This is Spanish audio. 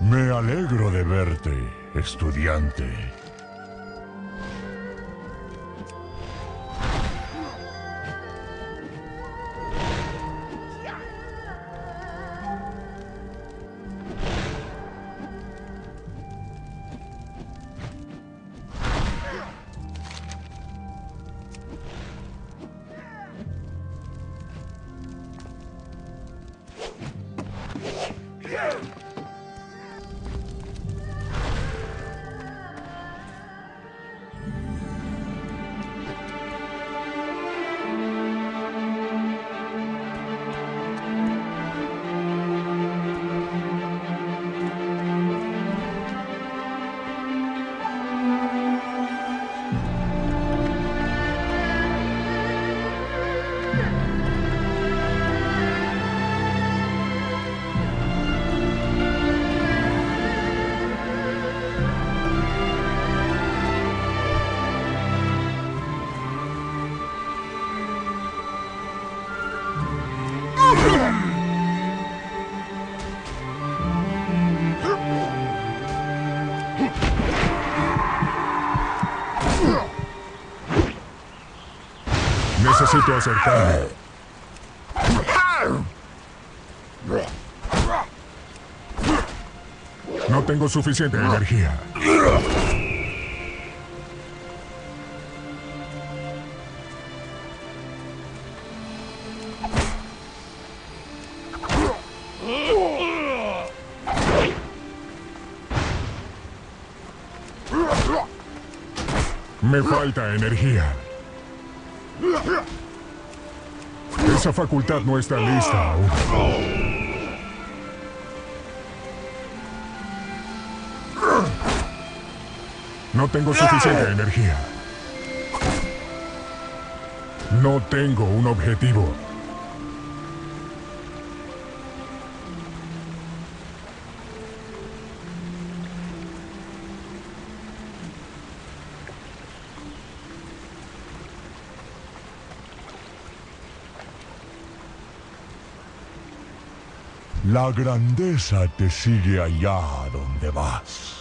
Me alegro de verte, estudiante. Necesito acercarme. No tengo suficiente energía. Me falta energía. Esa facultad no está lista aún. No tengo suficiente energía. No tengo un objetivo. La grandeza te sigue allá donde vas.